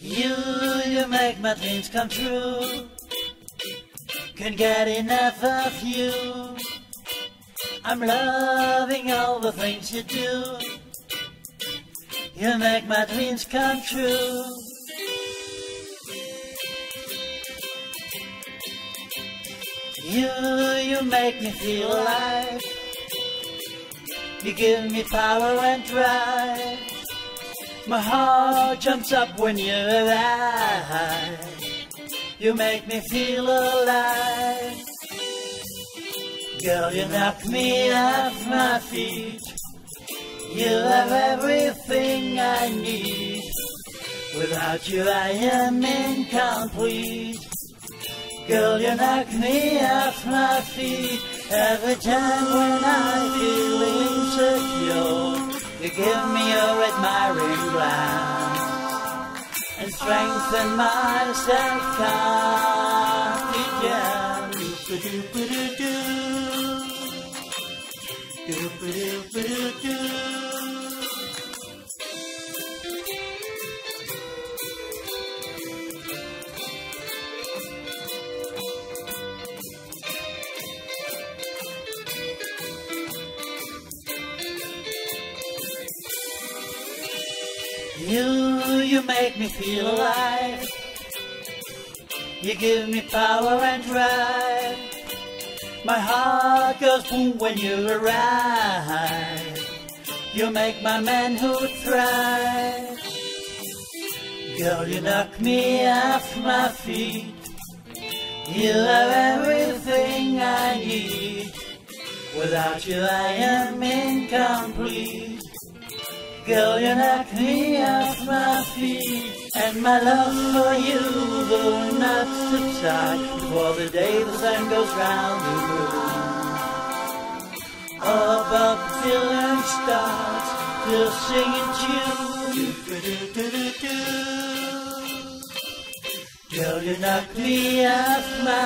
You, you make my dreams come true. Can't get enough of you. I'm loving all the things you do. You make my dreams come true. You, you make me feel alive. You give me power and drive. My heart jumps up when you're arrive. You make me feel alive. Girl, you knock me off my feet. You have everything I need. Without you, I am incomplete. Girl, you knock me off my feet every time when I feel insecure. You give me your admiring glance and strengthen my self-confidence. You, you make me feel alive. You give me power and drive. My heart goes boom when you arrive. You make my manhood thrive. Girl, you knock me off my feet. You have everything I need. Without you, I am incomplete. Girl, you knock me off my feet. And my love for you will not subside before the day the sun goes round the moon. Above a billion stars, still singing tune. Girl, you knock me off my.